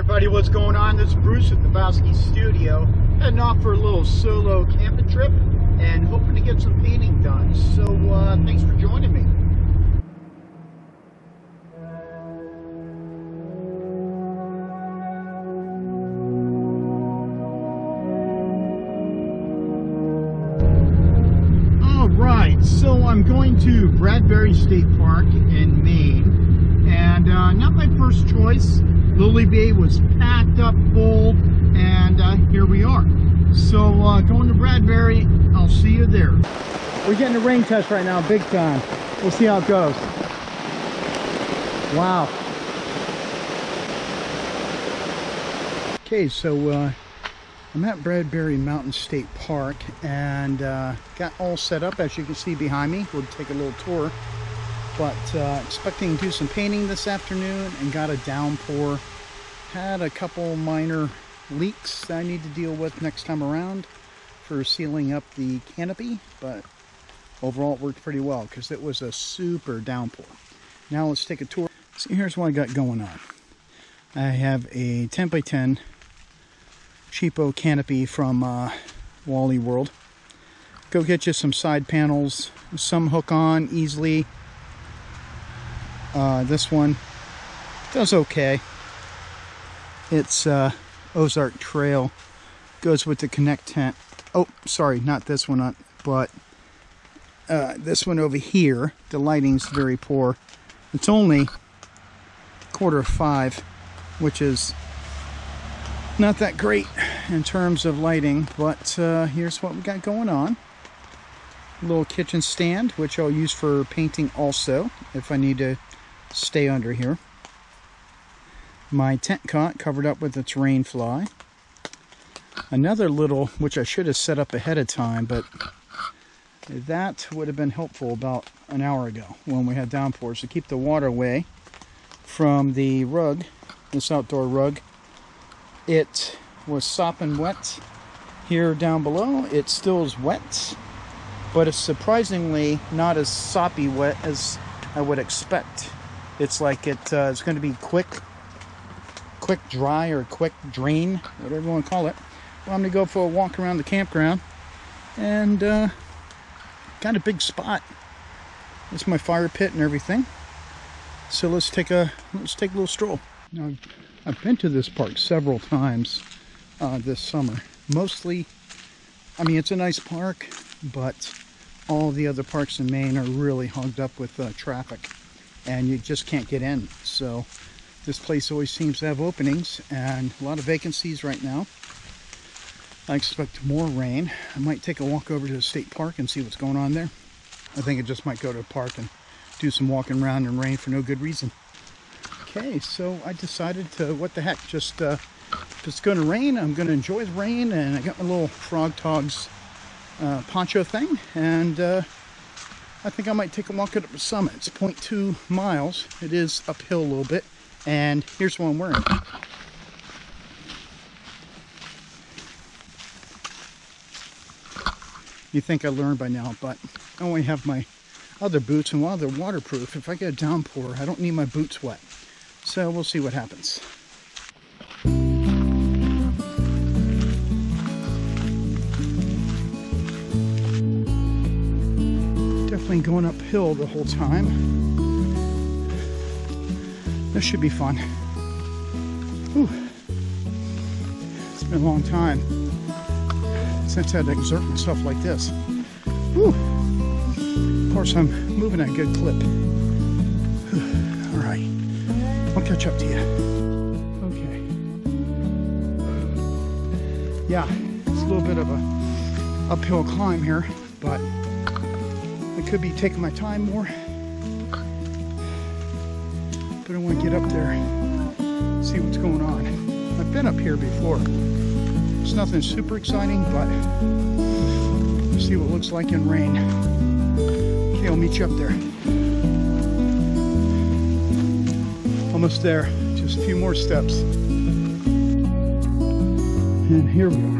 everybody, what's going on? This is Bruce at Habowski Studio, heading off for a little solo camping trip and hoping to get some painting done. So uh, thanks for joining me. All right, so I'm going to Bradbury State Park in Maine, and uh, not my first choice. Lily Bay was packed up full, and uh, here we are. So uh, going to Bradbury, I'll see you there. We're getting a rain test right now, big time. We'll see how it goes. Wow. Okay, so uh, I'm at Bradbury Mountain State Park and uh, got all set up as you can see behind me. We'll take a little tour. But uh, expecting to do some painting this afternoon and got a downpour. Had a couple minor leaks that I need to deal with next time around for sealing up the canopy. But overall it worked pretty well because it was a super downpour. Now let's take a tour. So here's what I got going on. I have a 10 by 10 cheapo canopy from uh, Wally World. Go get you some side panels, some hook on easily. Uh, this one does okay. It's uh, Ozark Trail, goes with the Connect tent. Oh, sorry, not this one, uh, but uh, this one over here. The lighting's very poor. It's only quarter of five, which is not that great in terms of lighting, but uh, here's what we got going on. A little kitchen stand, which I'll use for painting also, if I need to stay under here. My tent cot covered up with its rain fly. Another little, which I should have set up ahead of time, but that would have been helpful about an hour ago when we had downpours to keep the water away from the rug, this outdoor rug it was sopping wet here down below. It still is wet, but it's surprisingly not as soppy wet as I would expect. It's like it, uh, it's going to be quick, quick dry or quick drain, whatever you want to call it. Well, I'm going to go for a walk around the campground and uh, got a big spot. It's my fire pit and everything. So let's take a let's take a little stroll. Now, I've been to this park several times uh, this summer. Mostly, I mean, it's a nice park, but all the other parks in Maine are really hogged up with uh, traffic and you just can't get in. So this place always seems to have openings and a lot of vacancies right now. I expect more rain. I might take a walk over to the state park and see what's going on there. I think I just might go to a park and do some walking around in rain for no good reason. Okay, so I decided to, what the heck, just, uh, if it's going to rain, I'm going to enjoy the rain, and I got my little Frogg Toggs uh, poncho thing, and uh, I think I might take a walk up the summit. It's 0.2 miles. It is uphill a little bit, and here's what I'm wearing. You think I learned by now, but I only have my other boots, and while they're waterproof, if I get a downpour, I don't need my boots wet. So we'll see what happens. Going uphill the whole time. This should be fun. Whew. It's been a long time since I had to exert myself like this. Whew. Of course, I'm moving at a good clip. All right. I'll catch up to you. Okay. Yeah, it's a little bit of a uphill climb here, but could be taking my time more. But I want to get up there, see what's going on. I've been up here before. It's nothing super exciting, but see what it looks like in rain. Okay, I'll meet you up there. Almost there, just a few more steps. And here we are.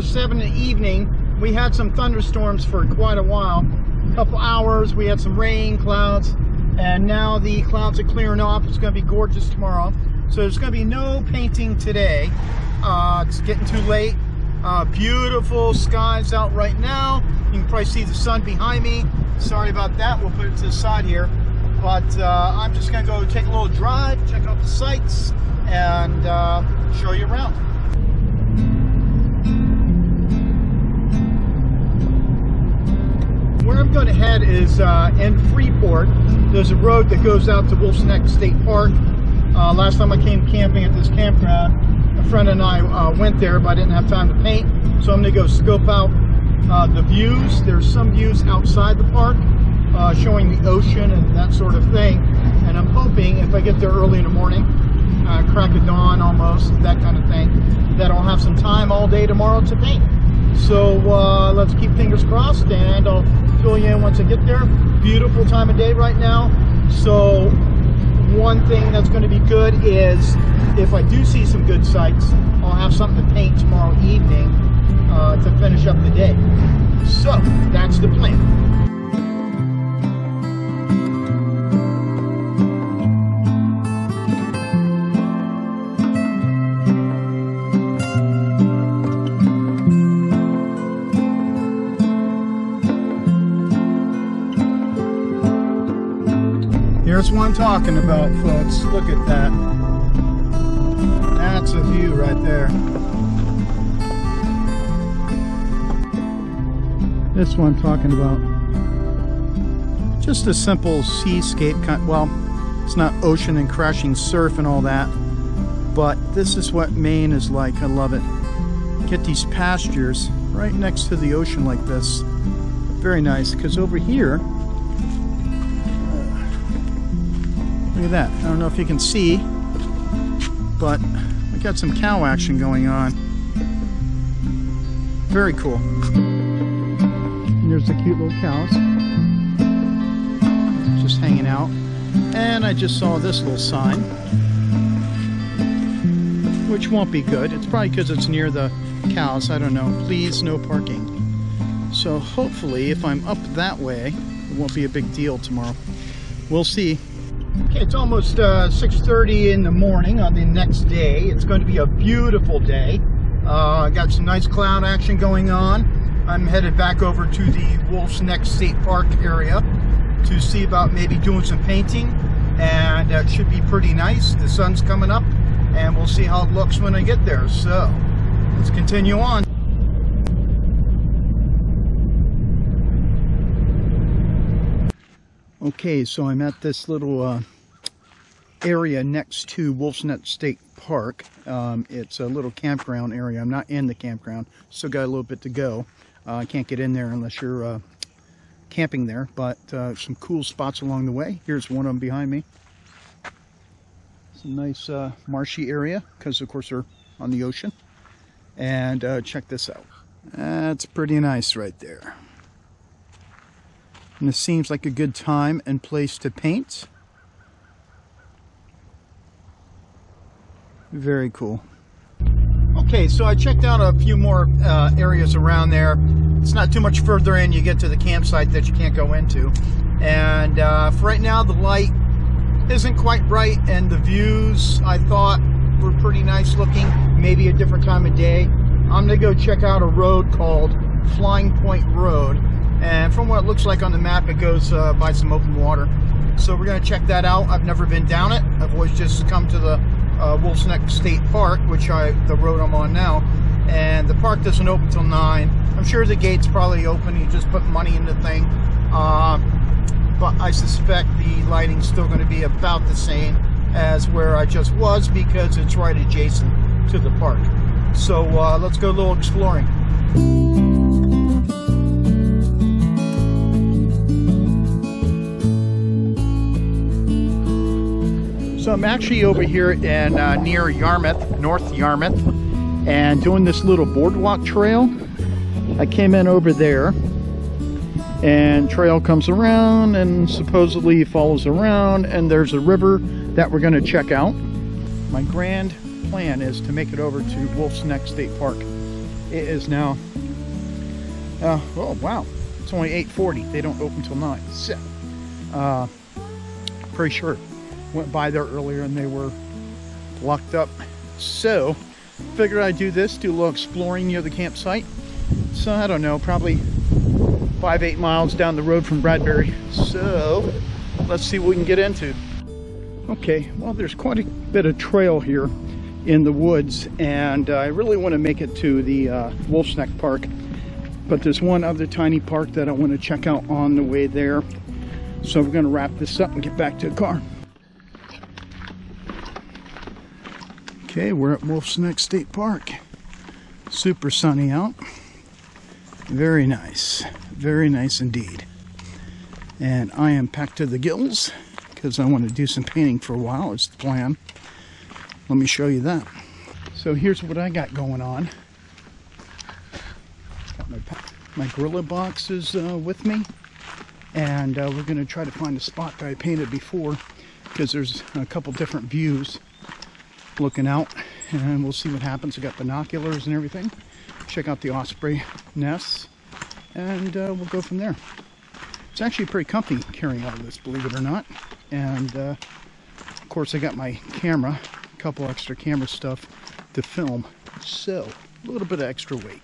Or 7 in the evening. We had some thunderstorms for quite a while. A couple hours, we had some rain, clouds, and now the clouds are clearing off. It's going to be gorgeous tomorrow. So there's going to be no painting today. Uh, it's getting too late. Uh, beautiful skies out right now. You can probably see the sun behind me. Sorry about that. We'll put it to the side here. But uh, I'm just going to go take a little drive, check out the sights, and uh, show you around. Where I'm going to head is uh, in Freeport. There's a road that goes out to Wolfe's Neck State Park. Uh, last time I came camping at this campground, a friend and I uh, went there, but I didn't have time to paint. So I'm going to go scope out uh, the views. There's some views outside the park uh, showing the ocean and that sort of thing. And I'm hoping if I get there early in the morning, uh, crack of dawn almost, that kind of thing, that I'll have some time all day tomorrow to paint. So uh, let's keep fingers crossed and I'll fill you in once I get there. Beautiful time of day right now. So one thing that's going to be good is if I do see some good sights, I'll have something to paint tomorrow evening uh, to finish up the day. So that's the plan. Here's what I'm talking about, folks. Look at that. That's a view right there. This one I'm talking about. Just a simple seascape. Well, it's not ocean and crashing surf and all that, but this is what Maine is like. I love it. Get these pastures right next to the ocean like this. Very nice, because over here, Look at that. I don't know if you can see, but we got some cow action going on. Very cool. And there's the cute little cows. Just hanging out. And I just saw this little sign, which won't be good. It's probably because it's near the cows. I don't know. Please, no parking. So hopefully, if I'm up that way, it won't be a big deal tomorrow. We'll see. Okay, it's almost uh, 6.30 in the morning on the next day. It's going to be a beautiful day. Uh, I got some nice cloud action going on. I'm headed back over to the Wolfe's Neck State Park area to see about maybe doing some painting. And it should be pretty nice. The sun's coming up and we'll see how it looks when I get there. So, let's continue on. Okay, so I'm at this little uh, area next to Wolfe's Neck State Park. Um, it's a little campground area. I'm not in the campground. Still got a little bit to go. Uh, I can't get in there unless you're uh, camping there, but uh, some cool spots along the way. Here's one of them behind me. It's a nice uh, marshy area because, of course, they're on the ocean. And uh, check this out. That's pretty nice right there. And this seems like a good time and place to paint. Very cool. Okay, so I checked out a few more uh, areas around there. It's not too much further in, you get to the campsite that you can't go into. And uh, for right now, the light isn't quite bright, and the views I thought were pretty nice looking. Maybe a different time of day. I'm gonna go check out a road called Flying Point Road and from what it looks like on the map, it goes uh, by some open water. So we're going to check that out. I've never been down it. I've always just come to the uh, Wolfe's Neck State Park, which I the road I'm on now. And the park doesn't open till 9. I'm sure the gate's probably open. You just put money in the thing. Uh, but I suspect the lighting's still going to be about the same as where I just was because it's right adjacent to the park. So uh, let's go a little exploring. So I'm actually over here in uh, near Yarmouth, North Yarmouth, and doing this little boardwalk trail. I came in over there, and trail comes around and supposedly follows around, and there's a river that we're going to check out. My grand plan is to make it over to Wolfe's Neck State Park It is now, uh, oh wow, it's only 8.40. They don't open till 9. So, uh, pretty sure. Went by there earlier and they were locked up. So, figured I'd do this, do a little exploring near the campsite. So, I don't know, probably five, eight miles down the road from Bradbury. So, let's see what we can get into. Okay, well, there's quite a bit of trail here in the woods and uh, I really want to make it to the uh, Wolfe's Neck Park but there's one other tiny park that I want to check out on the way there so we're going to wrap this up and get back to the car okay we're at Wolfe's Neck State Park super sunny out very nice very nice indeed and I am packed to the gills because I want to do some painting for a while is the plan let me show you that. So here's what I got going on. Got my, my Guerrilla boxes uh, with me. And uh, we're going to try to find a spot that I painted before because there's a couple different views looking out and we'll see what happens. I got binoculars and everything. Check out the osprey nests and uh, we'll go from there. It's actually pretty comfy carrying all this, believe it or not. And uh, of course I got my camera a couple extra camera stuff to film. So, a little bit of extra weight.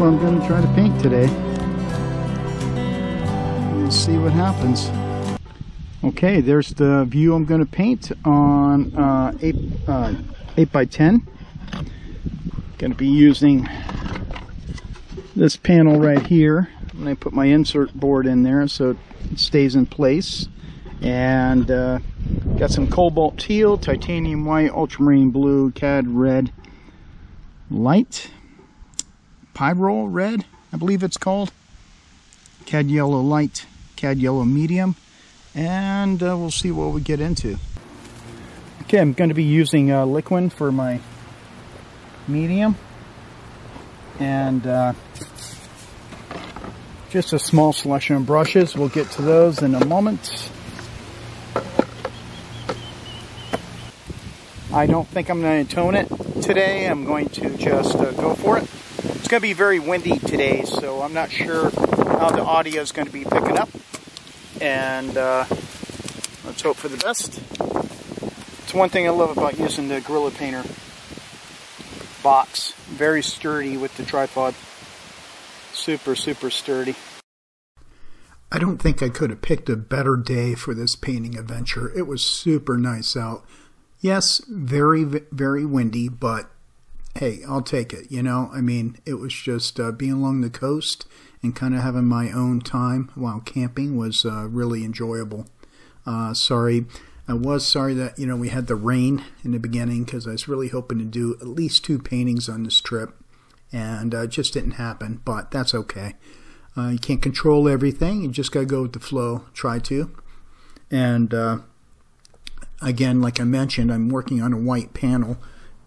What I'm going to try to paint today. We'll see what happens. Okay, there's the view I'm going to paint on uh, 8, uh, 8 by 10. Going to be using this panel right here. And I put my insert board in there so it stays in place. And uh, got some cobalt teal, titanium white, ultramarine blue, cad red light Pyrrole Red, I believe it's called. Cad Yellow Light, Cad Yellow Medium, and uh, we'll see what we get into. Okay, I'm going to be using uh, Liquin for my medium, and uh, just a small selection of brushes. We'll get to those in a moment. I don't think I'm going to tone it today. I'm going to just uh, go for it going to be very windy today, so I'm not sure how the audio is going to be picking up. And uh, let's hope for the best. It's one thing I love about using the Guerrilla Painter box. Very sturdy with the tripod. Super, super sturdy. I don't think I could have picked a better day for this painting adventure. It was super nice out. Yes, very, very windy, but hey, I'll take it. You know, I mean, it was just uh, being along the coast and kind of having my own time while camping was uh, really enjoyable. Uh, sorry, I was sorry that you know we had the rain in the beginning because I was really hoping to do at least two paintings on this trip, and uh, it just didn't happen. But that's okay. Uh, you can't control everything. You just gotta go with the flow. Try to, and uh, again, like I mentioned, I'm working on a white panel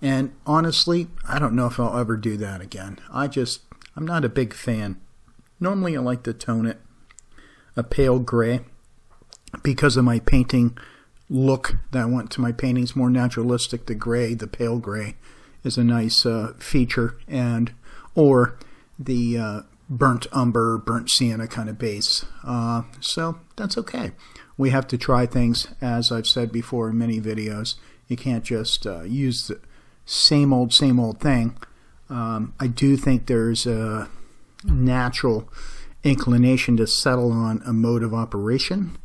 and honestly, I don't know if I'll ever do that again. I just, I'm not a big fan. Normally I like to tone it a pale gray because of my painting look that I want to my paintings more naturalistic. The gray, the pale gray, is a nice uh, feature, and or the uh, burnt umber, burnt sienna kind of base. Uh, so that's okay. We have to try things, as I've said before in many videos. You can't just uh, use the same old, same old thing. Um, I do think there's a natural inclination to settle on a mode of operation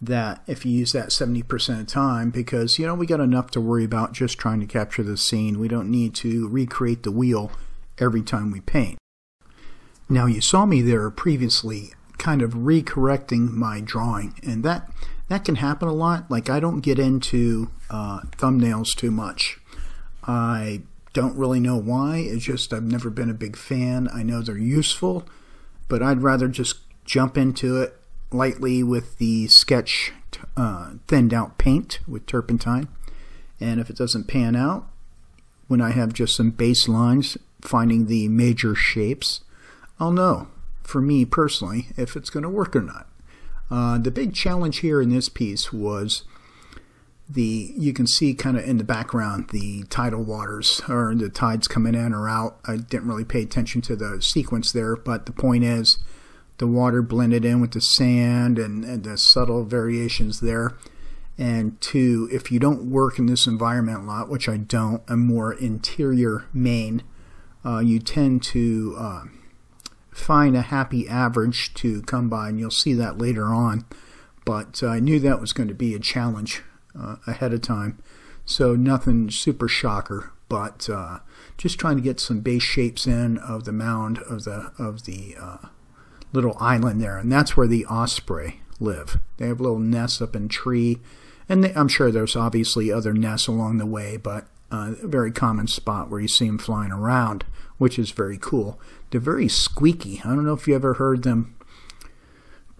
that if you use that 70% of time because you know we got enough to worry about just trying to capture the scene. We don't need to recreate the wheel every time we paint. Now you saw me there previously kind of recorrecting my drawing and that that can happen a lot. Like I don't get into uh, thumbnails too much I don't really know why. It's just I've never been a big fan. I know they're useful, but I'd rather just jump into it lightly with the sketch uh, thinned out paint with turpentine. And if it doesn't pan out, when I have just some base lines, finding the major shapes, I'll know, for me personally, if it's going to work or not. Uh, the big challenge here in this piece was the you can see kind of in the background the tidal waters or the tides coming in or out. I didn't really pay attention to the sequence there, but the point is the water blended in with the sand and, and the subtle variations there. And two, if you don't work in this environment a lot, which I don't, I'm more interior Maine, uh, you tend to uh, find a happy average to come by, and you'll see that later on. But uh, I knew that was going to be a challenge uh, ahead of time, so nothing super shocker. But uh, just trying to get some base shapes in of the mound of the of the uh, little island there, and that's where the osprey live. They have little nests up in tree, and they, I'm sure there's obviously other nests along the way, but uh, a very common spot where you see them flying around, which is very cool. They're very squeaky. I don't know if you ever heard them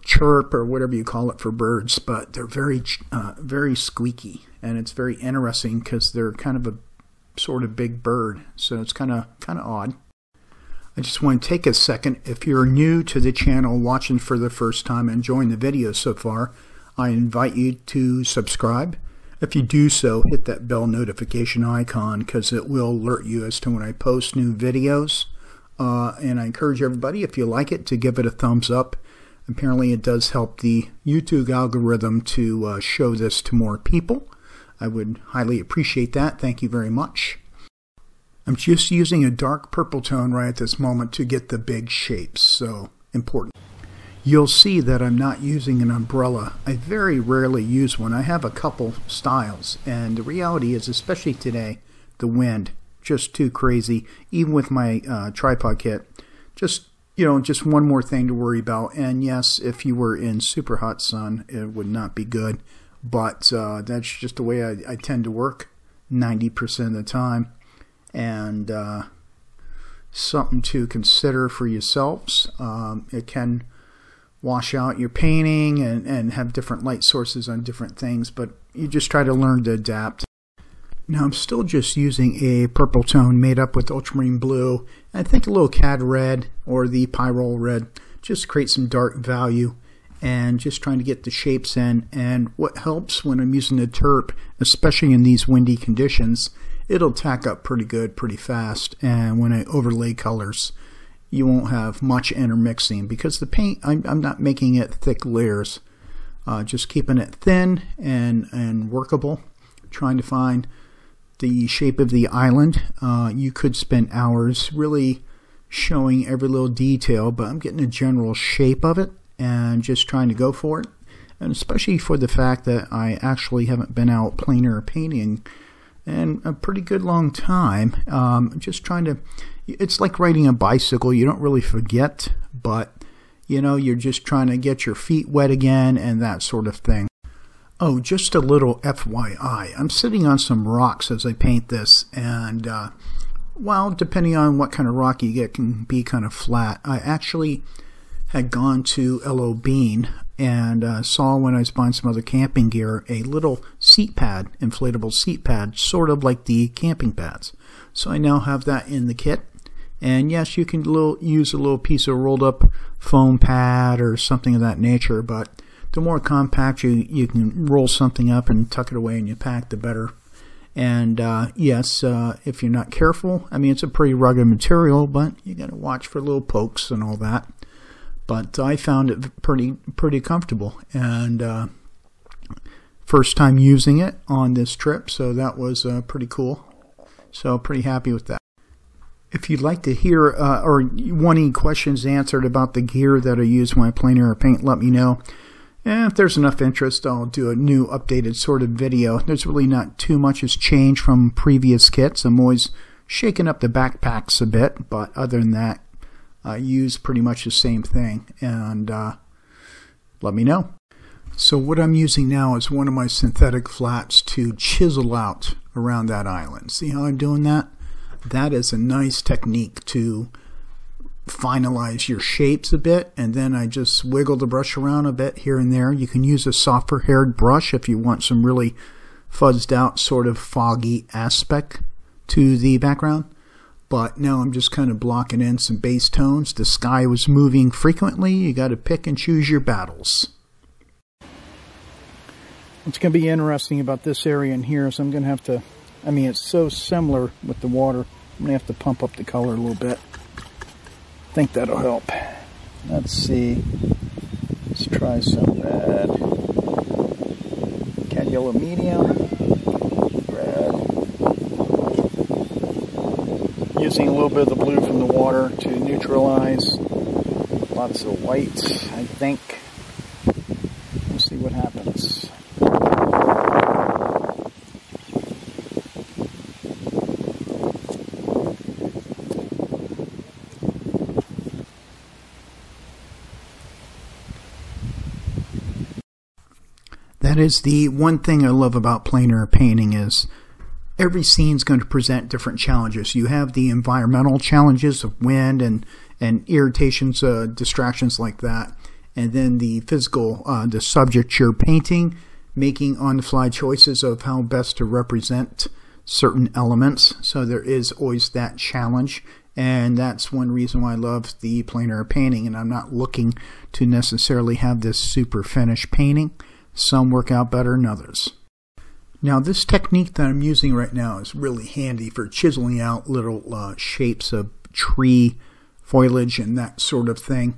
chirp or whatever you call it for birds, but they're very, uh, very squeaky, and it's very interesting because they're kind of a sort of big bird, so it's kind of kind of odd. I just want to take a second. If you're new to the channel, watching for the first time, enjoying the video so far, I invite you to subscribe. If you do so, hit that bell notification icon because it will alert you as to when I post new videos. Uh, and I encourage everybody, if you like it, to give it a thumbs up. Apparently, it does help the YouTube algorithm to uh, show this to more people. I would highly appreciate that. Thank you very much. I'm just using a dark purple tone right at this moment to get the big shapes, so important. You'll see that I'm not using an umbrella. I very rarely use one. I have a couple styles, and the reality is, especially today, the wind, just too crazy. Even with my uh, tripod kit, just you know, just one more thing to worry about. And yes, if you were in super hot sun, it would not be good. But uh, that's just the way I, I tend to work 90% of the time and uh, something to consider for yourselves. Um, it can wash out your painting and, and have different light sources on different things, but you just try to learn to adapt. Now I'm still just using a purple tone made up with ultramarine blue. I think a little cad red or the pyrrole red just create some dark value and just trying to get the shapes in. And what helps when I'm using the terp, especially in these windy conditions, it'll tack up pretty good pretty fast and when I overlay colors you won't have much intermixing because the paint I'm, I'm not making it thick layers uh, just keeping it thin and and workable trying to find the shape of the island uh, you could spend hours really showing every little detail but I'm getting a general shape of it and just trying to go for it and especially for the fact that I actually haven't been out plein air painting in a pretty good long time. Um, just trying to, it's like riding a bicycle. You don't really forget, but you know, you're just trying to get your feet wet again and that sort of thing. Oh, just a little FYI. I'm sitting on some rocks as I paint this, and uh, well, depending on what kind of rock you get, can be kind of flat. I actually had gone to L.L. Bean and uh, saw when I was buying some other camping gear a little seat pad, inflatable seat pad, sort of like the camping pads. So I now have that in the kit. And yes, you can little, use a little piece of rolled up foam pad or something of that nature, but the more compact you, you can roll something up and tuck it away in your pack, the better. And uh, yes, uh, if you're not careful, I mean, it's a pretty rugged material, but you got to watch for little pokes and all that. But I found it pretty pretty comfortable. And uh, first time using it on this trip so that was uh, pretty cool. So pretty happy with that. If you'd like to hear uh, or want any questions answered about the gear that I use when I plein air paint let me know and if there's enough interest I'll do a new updated sort of video there's really not too much has changed from previous kits I'm always shaking up the backpacks a bit but other than that uh, use pretty much the same thing and uh, let me know. So what I'm using now is one of my synthetic flats to chisel out around that island. See how I'm doing that? That is a nice technique to finalize your shapes a bit and then I just wiggle the brush around a bit here and there. You can use a softer haired brush if you want some really fuzzed out sort of foggy aspect to the background. But now I'm just kind of blocking in some base tones. The sky was moving frequently. You got to pick and choose your battles. What's going to be interesting about this area in here is I'm going to have to, I mean, it's so similar with the water. I'm going to have to pump up the color a little bit think that'll help. Let's see. Let's try some red. Cad yellow medium. Red. Using a little bit of the blue from the water to neutralize. Lots of white, I think. We'll see what happens. That is the one thing I love about plein air painting is every scene is going to present different challenges. You have the environmental challenges of wind and and irritations, uh, distractions like that, and then the physical, uh, the subject you're painting, making on-the-fly choices of how best to represent certain elements. So there is always that challenge, and that's one reason why I love the plein air painting. And I'm not looking to necessarily have this super finished painting. Some work out better than others. Now this technique that I'm using right now is really handy for chiseling out little uh, shapes of tree foliage and that sort of thing.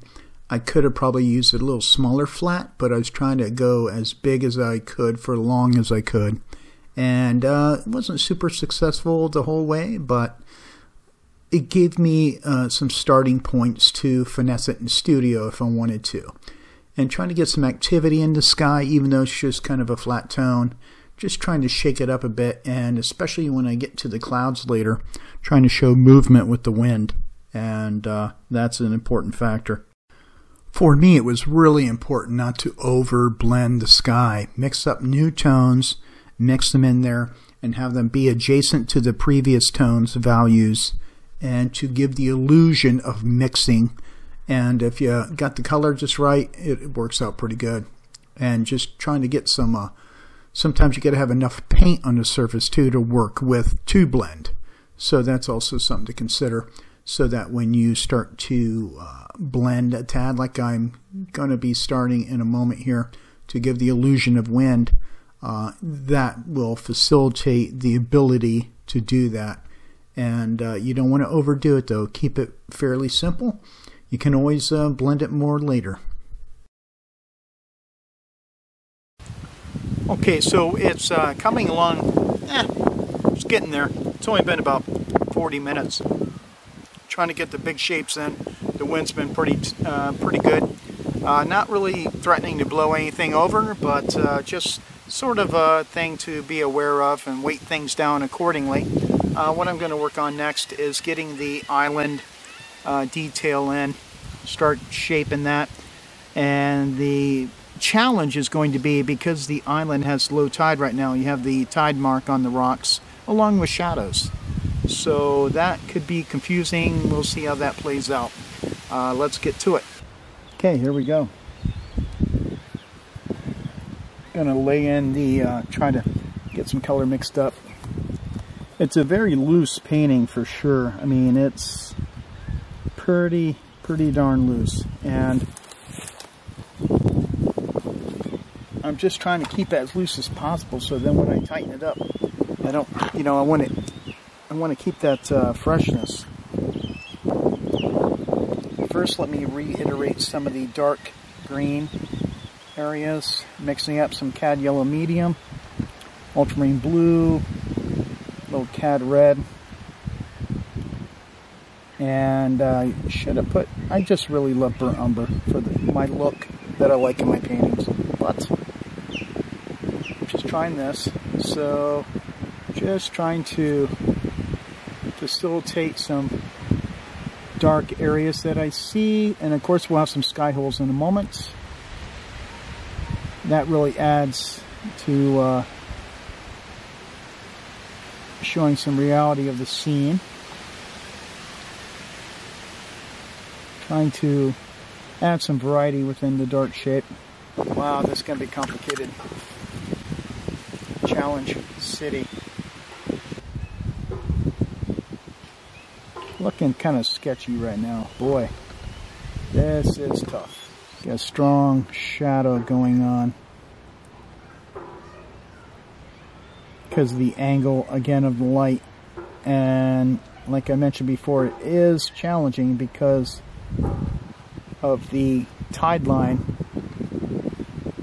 I could have probably used a little smaller flat, but I was trying to go as big as I could for long as I could. And uh, it wasn't super successful the whole way, but it gave me uh, some starting points to finesse it in studio if I wanted to and trying to get some activity in the sky, even though it's just kind of a flat tone. Just trying to shake it up a bit, and especially when I get to the clouds later, trying to show movement with the wind, and uh, that's an important factor. For me, it was really important not to over blend the sky. Mix up new tones, mix them in there, and have them be adjacent to the previous tones values, and to give the illusion of mixing and if you got the color just right, it works out pretty good. And just trying to get some, uh, sometimes you got to have enough paint on the surface too to work with to blend. So that's also something to consider so that when you start to uh, blend a tad like I'm going to be starting in a moment here to give the illusion of wind, uh, that will facilitate the ability to do that. And uh, you don't want to overdo it though. Keep it fairly simple you can always uh, blend it more later. Okay, so it's uh, coming along, eh, it's getting there. It's only been about 40 minutes. Trying to get the big shapes in. The wind's been pretty, uh, pretty good. Uh, not really threatening to blow anything over, but uh, just sort of a thing to be aware of and weight things down accordingly. Uh, what I'm going to work on next is getting the island uh, detail in, start shaping that. And the challenge is going to be because the island has low tide right now, you have the tide mark on the rocks along with shadows. So that could be confusing. We'll see how that plays out. Uh, let's get to it. Okay, here we go. Gonna lay in the, uh, try to get some color mixed up. It's a very loose painting for sure. I mean, it's pretty, pretty darn loose. And I'm just trying to keep it as loose as possible so then when I tighten it up, I don't, you know, I want it, I want to keep that uh, freshness. First, let me reiterate some of the dark green areas, mixing up some cad yellow medium, ultramarine blue, a little cad red, and I uh, should have put, I just really love burnt umber for the, my look that I like in my paintings, but just trying this, so just trying to facilitate some dark areas that I see, and of course we'll have some sky holes in a moment. That really adds to uh, showing some reality of the scene. Trying to add some variety within the dark shape. Wow, this is going to be complicated. Challenge City. Looking kind of sketchy right now. Boy, this is tough. Got a strong shadow going on. Because of the angle, again, of the light. And like I mentioned before, it is challenging because of the tide line.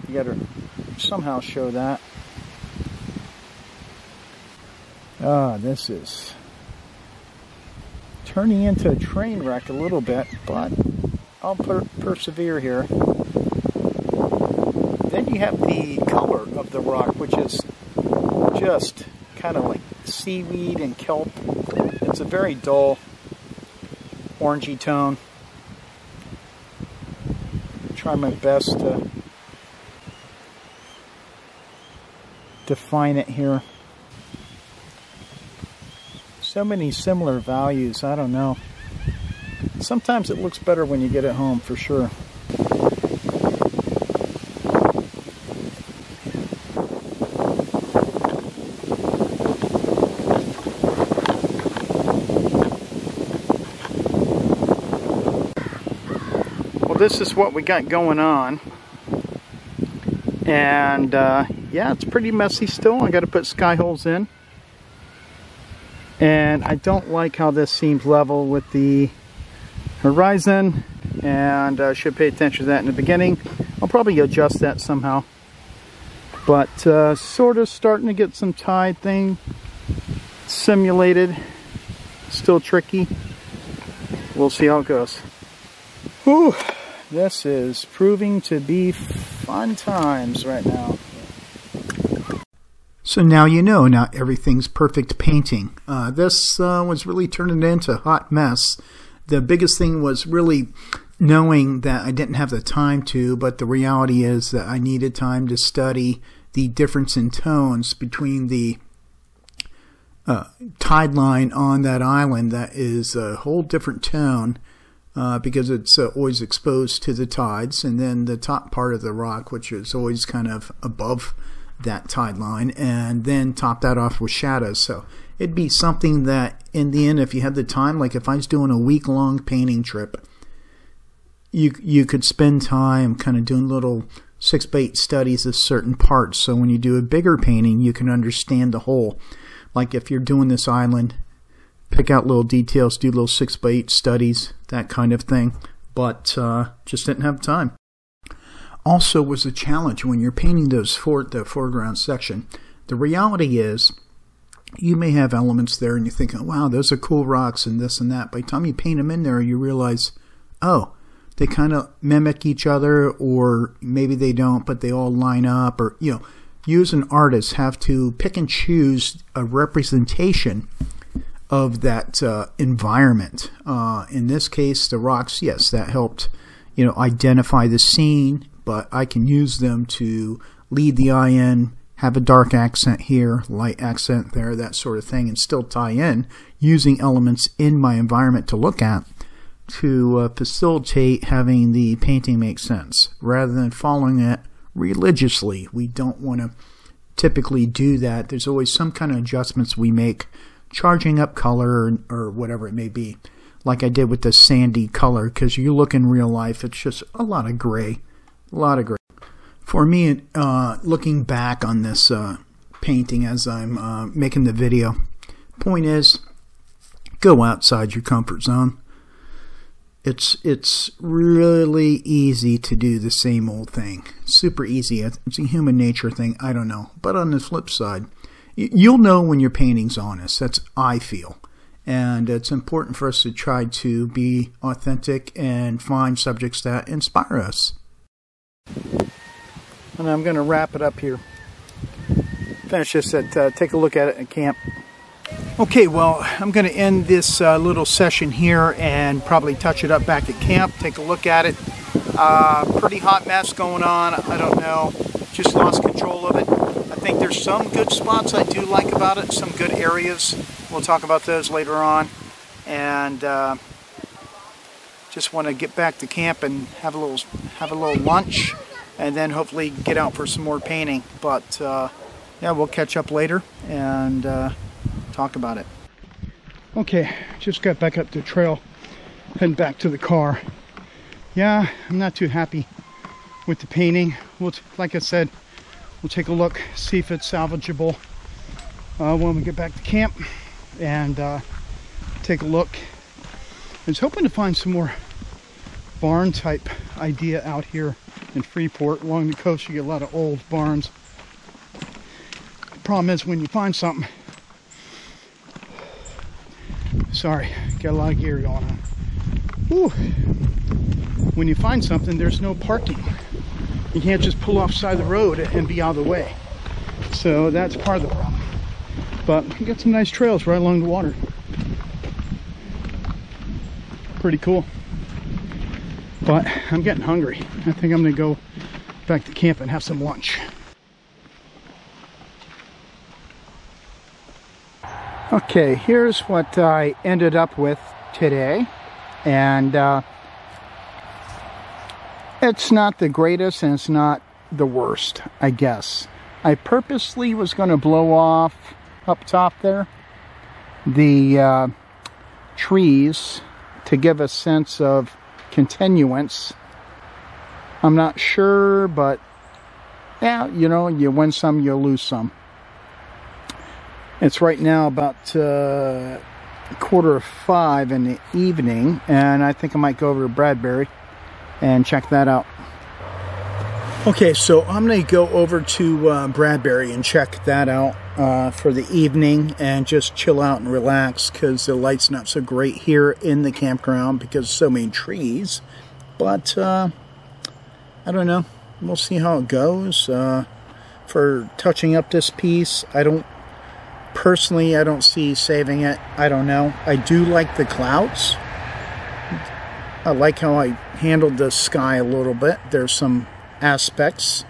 You gotta somehow show that. Ah, this is turning into a train wreck a little bit, but I'll per persevere here. Then you have the color of the rock, which is just kind of like seaweed and kelp. It's a very dull orangey tone. Try my best to define it here. So many similar values, I don't know. Sometimes it looks better when you get it home, for sure. This is what we got going on. And uh, yeah, it's pretty messy still. I got to put sky holes in. And I don't like how this seems level with the horizon. And I uh, should pay attention to that in the beginning. I'll probably adjust that somehow. But uh, sort of starting to get some tide thing simulated. Still tricky. We'll see how it goes. Whew, this is proving to be fun times right now. So now you know, not everything's perfect painting. Uh, this uh, was really turning into a hot mess. The biggest thing was really knowing that I didn't have the time to, but the reality is that I needed time to study the difference in tones between the uh, tide line on that island that is a whole different tone uh, because it's uh, always exposed to the tides, and then the top part of the rock, which is always kind of above that tide line and then top that off with shadows. So it'd be something that in the end, if you had the time, like if I was doing a week long painting trip, you you could spend time kind of doing little six eight studies of certain parts. So when you do a bigger painting, you can understand the whole. Like if you're doing this island, pick out little details, do little six by eight studies, that kind of thing. But uh, just didn't have time also was a challenge when you're painting those for the foreground section. The reality is you may have elements there and you think, oh, wow, those are cool rocks and this and that. By the time you paint them in there, you realize, oh, they kind of mimic each other or maybe they don't, but they all line up or, you know, you as an artist have to pick and choose a representation of that uh, environment. Uh, in this case, the rocks, yes, that helped, you know, identify the scene but I can use them to lead the eye in, have a dark accent here, light accent there, that sort of thing, and still tie in using elements in my environment to look at to uh, facilitate having the painting make sense rather than following it religiously. We don't want to typically do that. There's always some kind of adjustments we make, charging up color or, or whatever it may be, like I did with the sandy color, because you look in real life, it's just a lot of gray. A lot of gray. For me, uh, looking back on this uh, painting as I'm uh, making the video, point is, go outside your comfort zone. It's it's really easy to do the same old thing. Super easy. It's a human nature thing. I don't know. But on the flip side, you'll know when your painting's honest. That's I feel. And it's important for us to try to be authentic and find subjects that inspire us. And I'm going to wrap it up here. Finish this at, uh, take a look at it at camp. Okay, well, I'm going to end this uh, little session here and probably touch it up back at camp, take a look at it. Uh, pretty hot mess going on, I don't know, just lost control of it. Think there's some good spots I do like about it, some good areas. We'll talk about those later on. And uh, just want to get back to camp and have a little have a little lunch, and then hopefully get out for some more painting. But uh, yeah, we'll catch up later and uh, talk about it. Okay, just got back up the trail, heading back to the car. Yeah, I'm not too happy with the painting. We'll, like I said, we'll take a look, see if it's salvageable uh, when we get back to camp, and uh, take a look. I was hoping to find some more barn type idea out here in Freeport. Along the coast, you get a lot of old barns. The problem is when you find something, sorry, got a lot of gear going on. Whew. When you find something, there's no parking. You can't just pull off side of the road and be out of the way. So that's part of the problem. But we got some nice trails right along the water. Pretty cool. But I'm getting hungry. I think I'm gonna go back to camp and have some lunch. Okay, here's what I ended up with today. And uh, it's not the greatest and it's not the worst, I guess. I purposely was going to blow off up top there the uh, trees to give a sense of continuance. I'm not sure, but yeah, you know, you win some, you lose some. It's right now about uh, quarter of five in the evening, and I think I might go over to Bradbury and check that out. Okay, so I'm going to go over to uh, Bradbury and check that out uh, for the evening and just chill out and relax because the light's not so great here in the campground because so many trees. But uh, I don't know. We'll see how it goes. Uh, for touching up this piece, I don't personally, I don't see saving it. I don't know. I do like the clouds. I like how I handled the sky a little bit. There's some aspects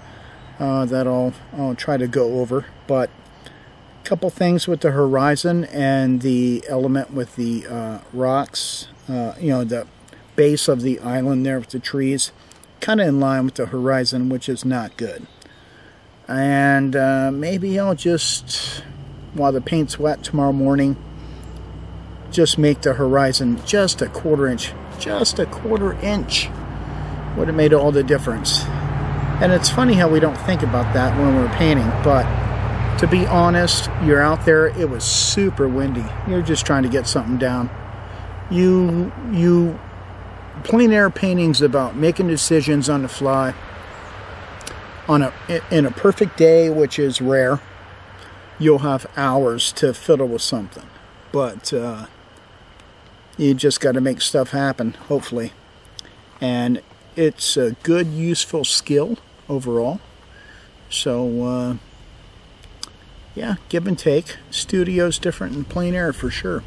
uh, that I'll, I'll try to go over, but a couple things with the horizon and the element with the uh, rocks, uh, you know, the base of the island there with the trees, kind of in line with the horizon, which is not good. And uh, maybe I'll just while the paint's wet tomorrow morning, just make the horizon just a quarter inch, just a quarter inch would have made all the difference. And it's funny how we don't think about that when we're painting, but to be honest, you're out there, it was super windy. You're just trying to get something down. You, you, plein air paintings about making decisions on the fly on a, in a perfect day, which is rare you'll have hours to fiddle with something. But uh, you just got to make stuff happen, hopefully. And it's a good, useful skill overall. So, uh, yeah, give and take. Studio's different in plein air for sure.